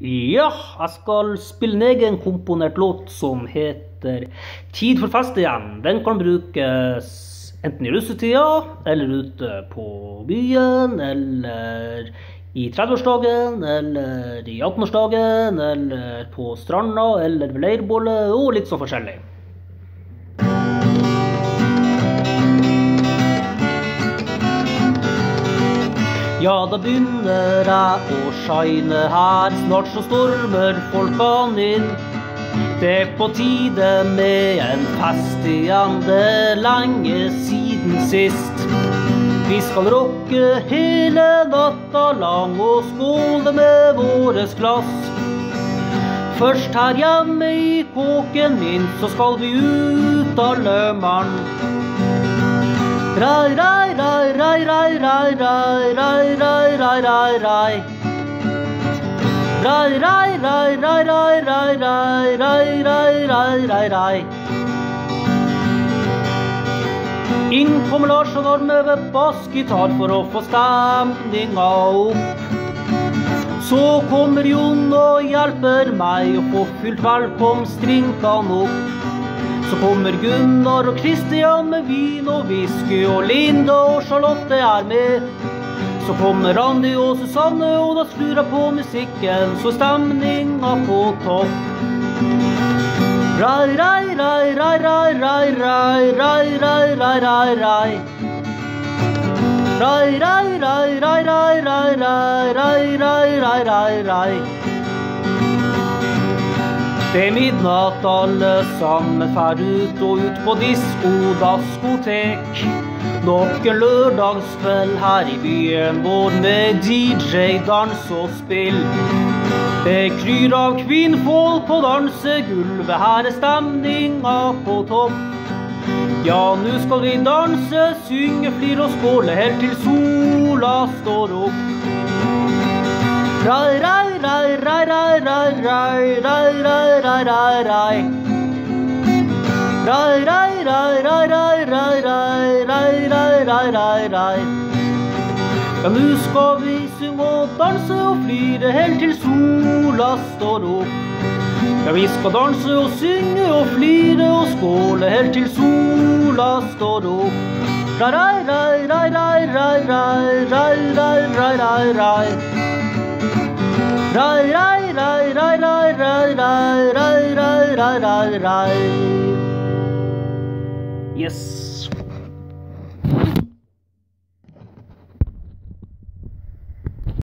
Ja, jeg skal spille en egenkomponert låt som heter 'Tid for fest igjen'. Den kan brukes enten i russetida, eller ute på byen, eller i 30-årsdagen, eller i 18-årsdagen, eller på stranda, eller ved leirbålet, og litt sånn forskjellig. Ja, da begynner jeg å shine her, snart så stormer folkene inn. Det er på tide med en fest igjen, det er lenge siden sist. Vi skal rocke hele natta lang og skåle med våres glass. Først her hjemme i kåken min, så skal vi ut alle mann. Rai, rai, rai, rai, rai, rai, rai, rai, rai, rai, rai, rai. Rai, rai, rai, rai, rai, rai, rai, rai, rai, rai, rai, rai. Inn kommer Lars og Norme ved bassgitar for å få stemninga opp. Så kommer Jon og hjelper meg å få fylt velkomstdrinkene opp. Så kommer Gunnar og Kristian med vin og whisky, og Linda og Charlotte er med. Så kommer Randi og Susanne, og da skrur jeg på musikken, så er stemninga på topp. Rai, rai, rai, rai, rai, rai, rai, rai, rai, rai, rai. Rai, rai, rai, rai, rai, rai, rai, rai, rai, rai, rai, rai. Det er midnatt, alle sammen fær ut og ut på disko, daskotek. Nok en lørdagskveld her i byen vår med DJ, dans og spill. Det kryr av kvinnfolk på dansegulvet, her er stemninga på topp. Ja, nå skal vi danse, synge, flire og skåle helt til sola står opp. Rai, rai, rai, rai, rai, rai, rai, rai, rai, rai. Rai, rai, rai, rai, rai, rai, rai, rai, rai, rai. Ja, nu skal vi synge og danse og flire helt til sola står opp. Ja, vi skal danse og synge og flire og skåle helt til sola står opp. Rai, rai, rai, rai, rai, rai, rai, rai, rai, rai. Rai, rai, rai, yes.